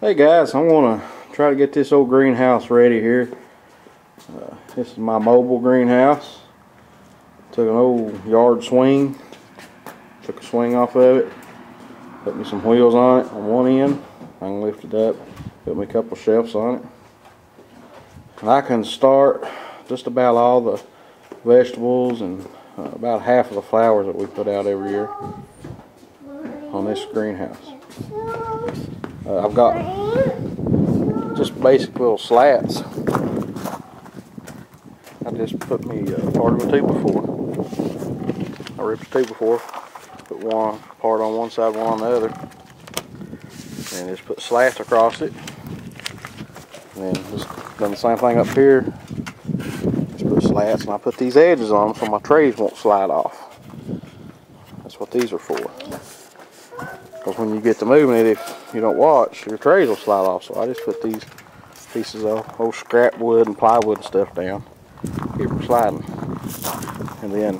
Hey guys, I'm gonna try to get this old greenhouse ready here. Uh, this is my mobile greenhouse. Took an old yard swing, took a swing off of it, put me some wheels on it on one end. I can lift it up, put me a couple shelves on it. And I can start just about all the vegetables and uh, about half of the flowers that we put out every year on this greenhouse. Uh, I've got just basic little slats. I just put me uh, part of a two by four. I ripped a two by four, put one part on one side, one on the other, and just put slats across it. And then just done the same thing up here. Just put slats, and I put these edges on them so my trays won't slide off. That's what these are for. Because when you get to moving it, if you don't watch, your trays will slide off. So I just put these pieces of old scrap wood and plywood and stuff down. Keep them sliding. And then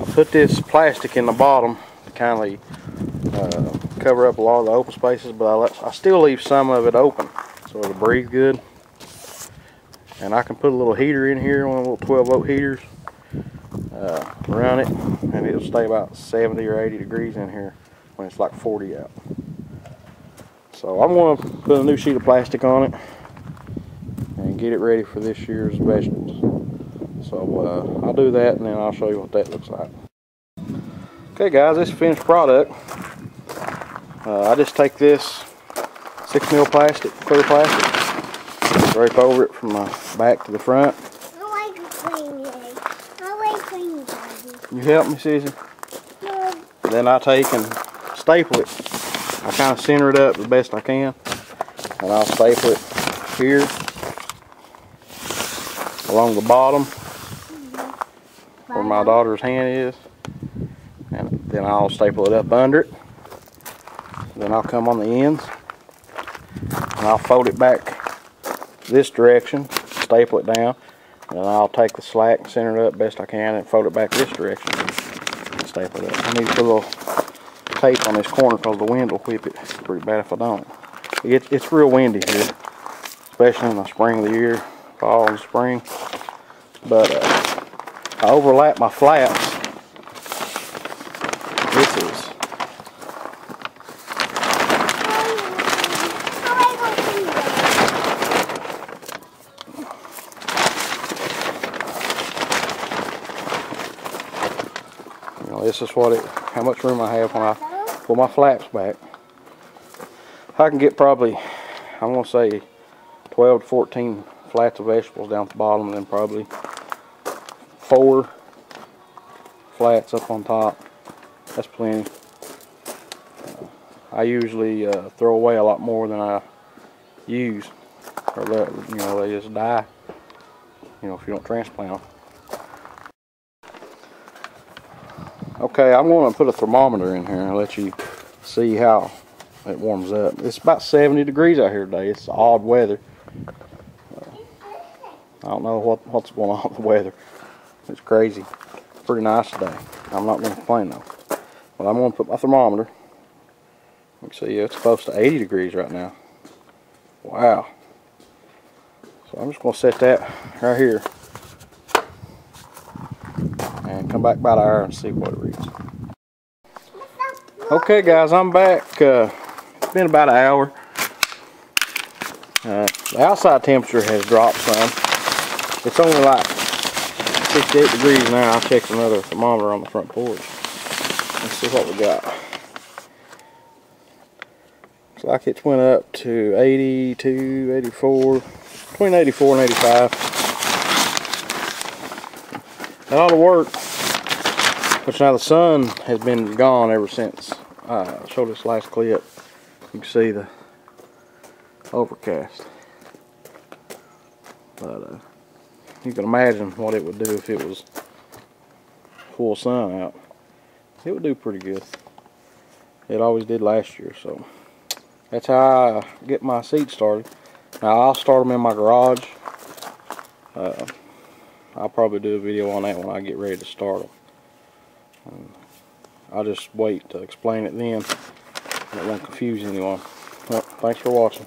I put this plastic in the bottom to kind of uh, cover up a lot of the open spaces, but I, let, I still leave some of it open so it'll breathe good. And I can put a little heater in here, one of the little 12 volt heaters, uh, around it, and it'll stay about 70 or 80 degrees in here when it's like 40 out. So I'm going to put a new sheet of plastic on it and get it ready for this year's vegetables. So uh, I'll do that and then I'll show you what that looks like. Okay guys, this finished product. Uh, I just take this 6 mil plastic, clear plastic, drape over it from my back to the front. I like clean I like Daddy. You help me, Susie? No, Then I take and staple it. I kind of center it up the best I can. And I'll staple it here along the bottom where my daughter's hand is. And then I'll staple it up under it. Then I'll come on the ends and I'll fold it back this direction, staple it down, and I'll take the slack, center it up best I can, and fold it back this direction and staple it up. I need to put a little tape on this corner because the wind will whip it pretty bad if I don't. It, it's real windy here, especially in the spring of the year, fall and spring. But uh, I overlap my flaps. This is this is what it, how much room I have when I pull my flaps back. I can get probably, I'm gonna say 12 to 14 flats of vegetables down at the bottom and then probably four flats up on top. That's plenty. Uh, I usually uh, throw away a lot more than I use. Or let, you know, they just die. You know, if you don't transplant them. Okay, I'm going to put a thermometer in here and let you see how it warms up. It's about 70 degrees out here today. It's odd weather. I don't know what, what's going on with the weather. It's crazy. Pretty nice today. I'm not going to complain though. But I'm going to put my thermometer. You can see it's close to 80 degrees right now. Wow. So I'm just going to set that right here come back by the hour and see what it reads. Okay guys, I'm back. Uh, it's been about an hour. Uh, the outside temperature has dropped some. It's only like 68 degrees now. I checked another thermometer on the front porch. Let's see what we got. Looks like it went up to 82, 84, between 84 and 85. That ought to work. Which now the sun has been gone ever since I showed this last clip. You can see the overcast. But uh, you can imagine what it would do if it was full sun out. It would do pretty good. It always did last year, so that's how I get my seeds started. Now I'll start them in my garage. Uh, I'll probably do a video on that when I get ready to start them. And um, I'll just wait to explain it then. It won't confuse anyone. Well, thanks for watching.